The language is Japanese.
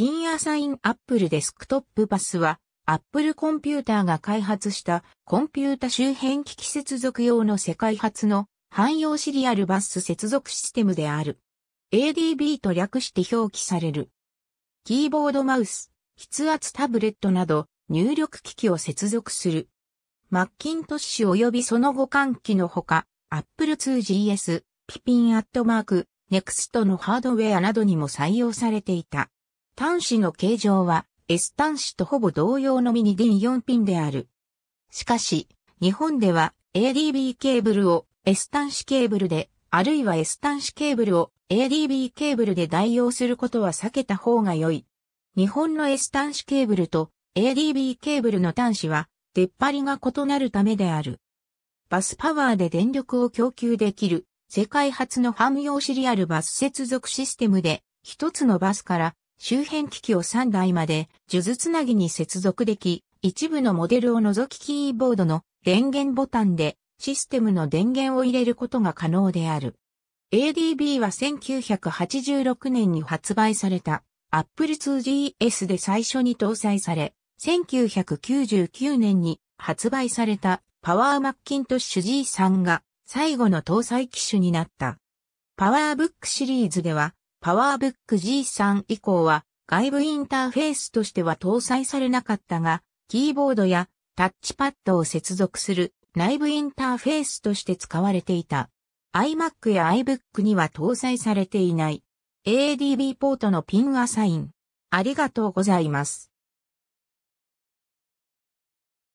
ピンアサイン Apple デスクトップバスは Apple コンピューターが開発したコンピュータ周辺機器接続用の世界初の汎用シリアルバス接続システムである。ADB と略して表記される。キーボードマウス、筆圧タブレットなど入力機器を接続する。マッキントッシュ及びその互換機のほか、Apple 2GS、ピピンアットマーク、Next のハードウェアなどにも採用されていた。端子の形状は S 端子とほぼ同様のミニ D4 ピンである。しかし、日本では ADB ケーブルを S 端子ケーブルで、あるいは S 端子ケーブルを ADB ケーブルで代用することは避けた方が良い。日本の S 端子ケーブルと ADB ケーブルの端子は出っ張りが異なるためである。バスパワーで電力を供給できる世界初の汎用シリアルバス接続システムで一つのバスから周辺機器を3台まで数珠つなぎに接続でき、一部のモデルを除きキーボードの電源ボタンでシステムの電源を入れることが可能である。ADB は1986年に発売された Apple 2GS で最初に搭載され、1999年に発売されたパワーマッキントッシュ G3 が最後の搭載機種になった。パワーブックシリーズではパワーブック G3 以降は外部インターフェースとしては搭載されなかったが、キーボードやタッチパッドを接続する内部インターフェースとして使われていた。iMac や iBook には搭載されていない ADB ポートのピンアサイン。ありがとうございます。